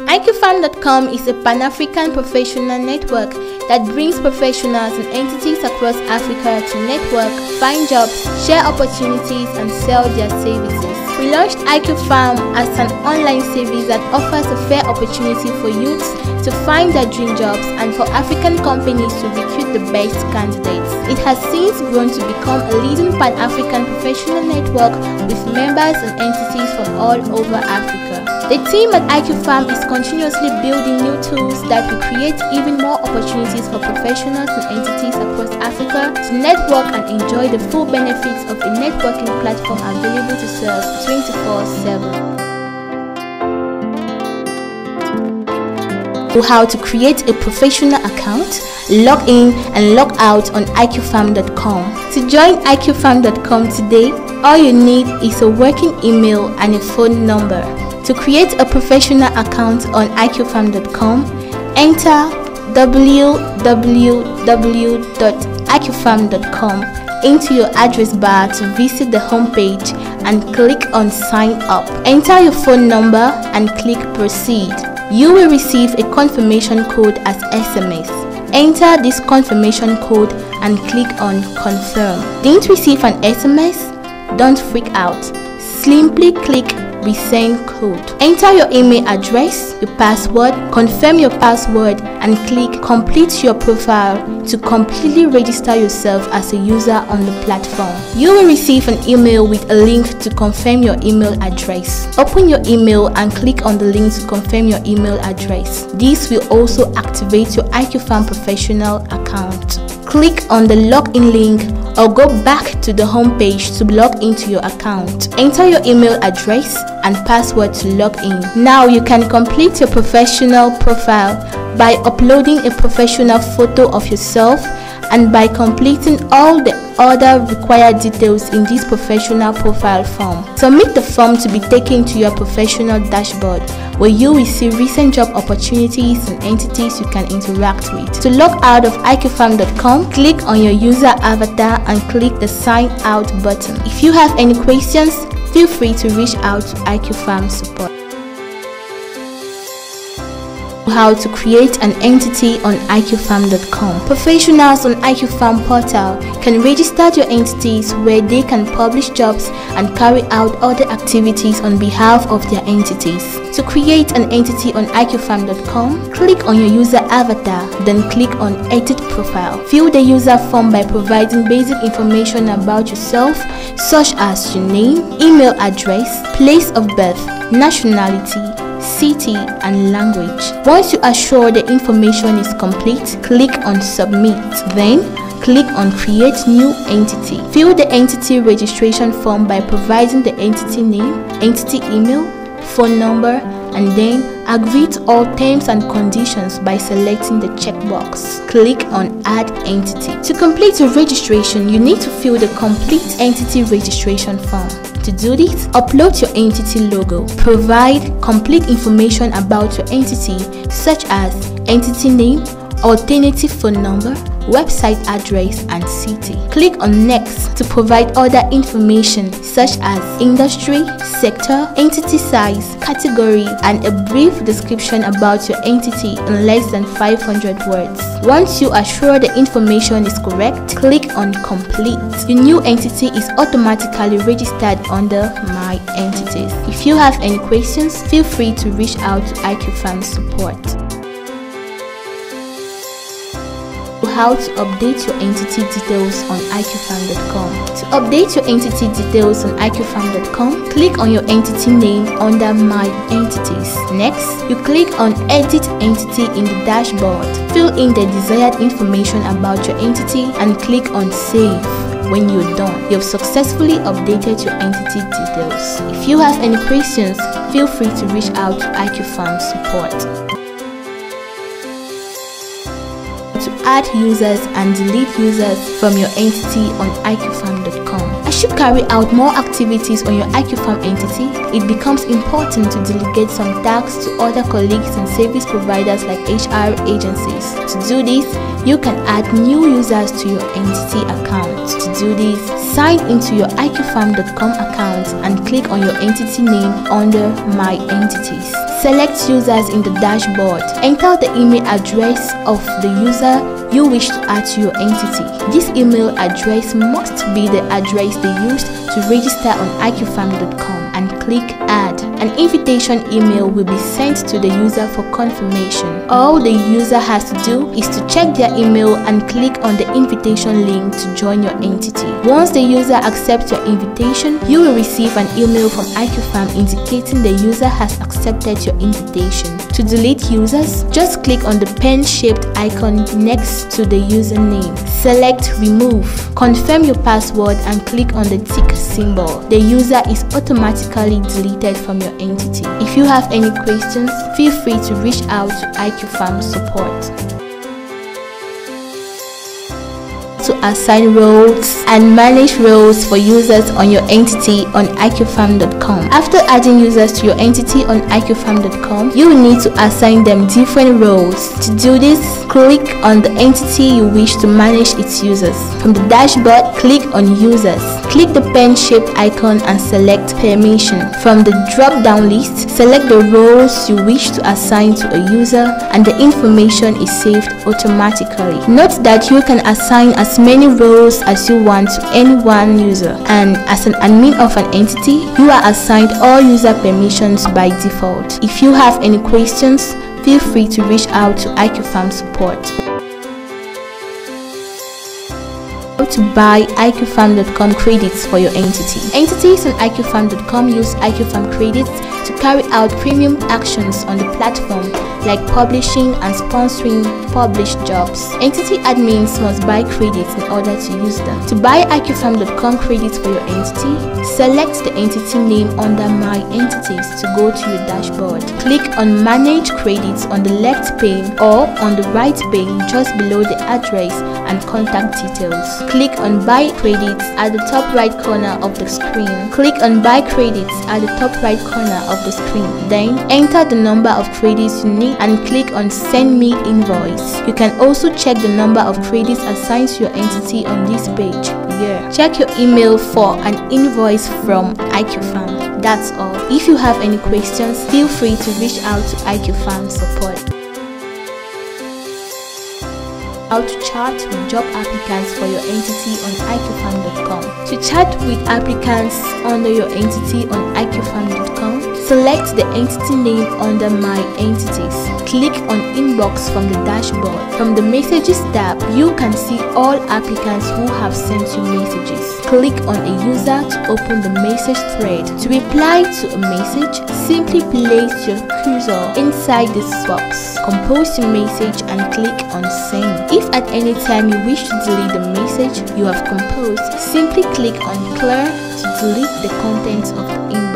iCubeFarm.com is a Pan African professional network that brings professionals and entities across Africa to network, find jobs, share opportunities, and sell their services. We launched IQ Farm as an online service that offers a fair opportunity for youths to find their dream jobs and for African companies to recruit the best candidates. It has since grown to become a leading Pan African professional network with members and entities from all over Africa. The team at iCubeFarm is continuously building new tools that will create even more opportunities for professionals and entities across Africa to network and enjoy the full benefits of a networking platform available to serve 24 7. How to create a professional account, log in and log out on icubefarm.com. To join icubefarm.com today, all you need is a working email and a phone number. To create a professional account on icubefarm.com, enter www.icubefarm.com into your address bar to visit the homepage and click on sign up. Enter your phone number and click proceed. You will receive a confirmation code as SMS. Enter this confirmation code and click on confirm. Didn't receive an SMS? Don't freak out. Simply click resend code. Enter your email address, your password, confirm your password, and click complete your profile to completely register yourself as a user on the platform. You will receive an email with a link to confirm your email address. Open your email and click on the link to confirm your email address. This will also activate your iCubeFarm professional account. Click on the login link or go back to the home page to log into your account. Enter your email address and password to log in. Now you can complete your professional profile by uploading a professional photo of yourself and by completing all the other required details in this professional profile form. Submit the form to be taken to your professional dashboard where you will see recent job opportunities and entities you can interact with. To log out of icubefarm.com, click on your user avatar and click the sign out button. If you have any questions, feel free to reach out to IQ Farm support how to create an entity on icubefarm.com. Professionals on icubefarm portal can register your entities where they can publish jobs and carry out other activities on behalf of their entities. To create an entity on icubefarm.com, click on your user avatar, then click on edit profile. Fill the user form by providing basic information about yourself such as your name, email address, place of birth, nationality, city, and language. Once you are sure the information is complete, click on Submit. Then, click on Create New Entity. Fill the entity registration form by providing the entity name, entity email, phone number, and then agree to all terms and conditions by selecting the checkbox. Click on Add Entity. To complete your registration, you need to fill the complete entity registration form. To do this, upload your entity logo. Provide complete information about your entity such as entity name, alternative phone number, website address, and city. Click on Next to provide other information such as industry, sector, entity size, category, and a brief description about your entity in less than 500 words. Once you are sure the information is correct, click on Complete. Your new entity is automatically registered under My Entities. If you have any questions, feel free to reach out to IQ Farm support. How to update your entity details on icubefarm.com. To update your entity details on icubefarm.com, click on your entity name under My Entities. Next, you click on Edit Entity in the dashboard. Fill in the desired information about your entity and click on Save. When you're done, you have successfully updated your entity details. If you have any questions, feel free to reach out to IQ Farm support. Add users and delete users from your entity on icubefarm.com. As you carry out more activities on your icubefarm entity, it becomes important to delegate some tasks to other colleagues and service providers like HR agencies. To do this, you can add new users to your entity account. To do this, sign into your icubefarm.com account and click on your entity name under My Entities. Select users in the dashboard. Enter the email address of the user you wish to add to your entity. This email address must be the address they used to register on icubefarm.com click add. An invitation email will be sent to the user for confirmation. All the user has to do is to check their email and click on the invitation link to join your entity. Once the user accepts your invitation, you will receive an email from iCubeFarm indicating the user has accepted your invitation. To delete users, just click on the pen-shaped icon next to the username. Select remove. Confirm your password and click on the tick symbol. The user is automatically deleted from your entity. If you have any questions, feel free to reach out to IQ Farm support. Assign roles and manage roles for users on your entity on icubefarm.com. After adding users to your entity on icubefarm.com, you will need to assign them different roles. To do this, click on the entity you wish to manage its users. From the dashboard, click on Users. Click the pen-shaped icon and select Permission. From the drop-down list, select the roles you wish to assign to a user and the information is saved automatically. Note that you can assign as many roles as you want to any one user and as an admin of an entity you are assigned all user permissions by default. If you have any questions feel free to reach out to iCubeFarm support. To buy iCubeFarm.com credits for your entity. Entities on iCubeFarm.com use iCubeFarm credits to carry out premium actions on the platform like publishing and sponsoring published jobs. Entity admins must buy credits in order to use them. To buy iCubeFarm.com credits for your entity, select the entity name under My Entities to go to your dashboard. Click on Manage Credits on the left pane or on the right pane just below the address and contact details. Click on Buy Credits at the top right corner of the screen. Click on Buy Credits at the top right corner of the screen. Then enter the number of credits you need and click on send me invoice. You can also check the number of credits assigned to your entity on this page here. Check your email for an invoice from iCubeFarm. That's all. If you have any questions, feel free to reach out to iCubeFarm support. How to chat with job applicants for your entity on icubefarm.com. To chat with applicants under your entity on icubefarm.com, Select the entity name under My Entities. Click on Inbox from the dashboard. From the Messages tab, you can see all applicants who have sent you messages. Click on a user to open the message thread. To reply to a message, simply place your cursor inside this box. Compose your message and click on Send. If at any time you wish to delete the message you have composed, simply click on Clear to delete the contents of the inbox.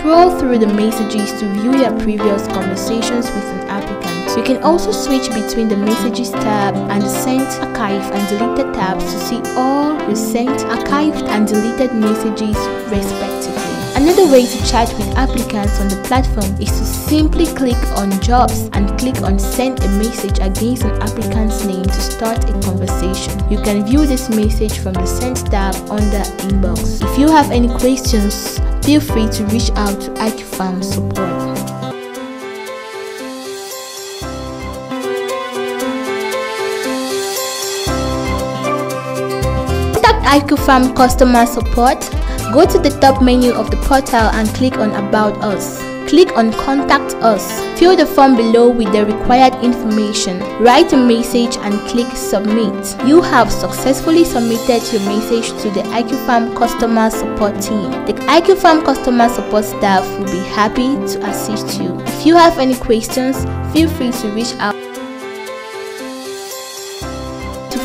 Scroll through the messages to view your previous conversations with an applicant. You can also switch between the Messages tab and the Sent, Archived and Deleted tabs to see all your sent, archived and deleted messages respectively. Another way to chat with applicants on the platform is to simply click on jobs and click on send a message against an applicant's name to start a conversation. You can view this message from the send tab under inbox. If you have any questions, feel free to reach out to iCubeFarm support. Contact customer support. Go to the top menu of the portal and click on About Us. Click on Contact Us. Fill the form below with the required information. Write a message and click Submit. You have successfully submitted your message to the iCubeFarm customer support team. The iCubeFarm customer support staff will be happy to assist you. If you have any questions, feel free to reach out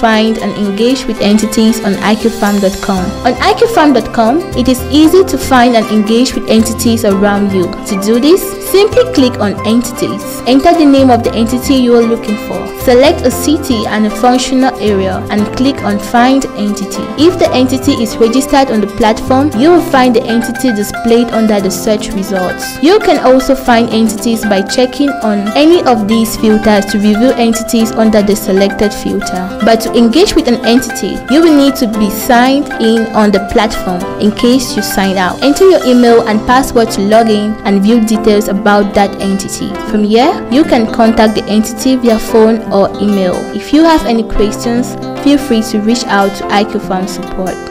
find and engage with entities on icubefarm.com. On icubefarm.com, it is easy to find and engage with entities around you. To do this, Simply click on Entities. Enter the name of the entity you are looking for. Select a city and a functional area and click on Find Entity. If the entity is registered on the platform, you will find the entity displayed under the search results. You can also find entities by checking on any of these filters to review entities under the selected filter. But to engage with an entity, you will need to be signed in on the platform in case you sign out. Enter your email and password to log in and view details about that entity. From here, you can contact the entity via phone or email. If you have any questions, feel free to reach out to iCubeFarm support.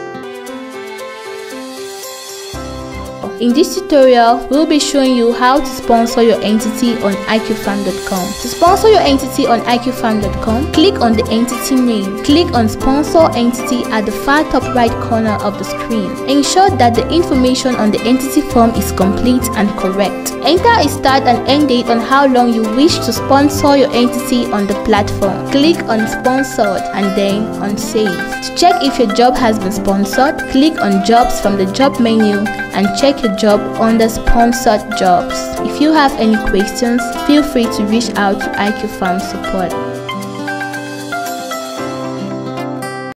In this tutorial, we'll be showing you how to sponsor your entity on icubefarm.com. To sponsor your entity on icubefarm.com, click on the entity name. Click on sponsor entity at the far top right corner of the screen. Ensure that the information on the entity form is complete and correct. Enter a start and end date on how long you wish to sponsor your entity on the platform. Click on sponsored and then on save. To check if your job has been sponsored, click on jobs from the job menu and check your job under sponsored jobs. If you have any questions, feel free to reach out to IQ Farm support.